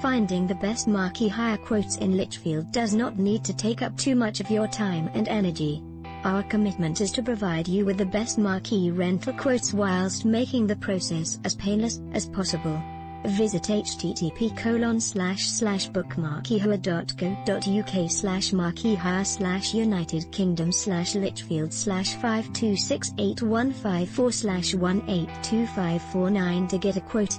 Finding the best marquee hire quotes in Lichfield does not need to take up too much of your time and energy. Our commitment is to provide you with the best marquee rental quotes whilst making the process as painless as possible. Visit http colon slash slash bookmarqueehire.co.uk slash marqueehire slash United Kingdom slash Lichfield slash 52681554 slash 182549 to get a quote.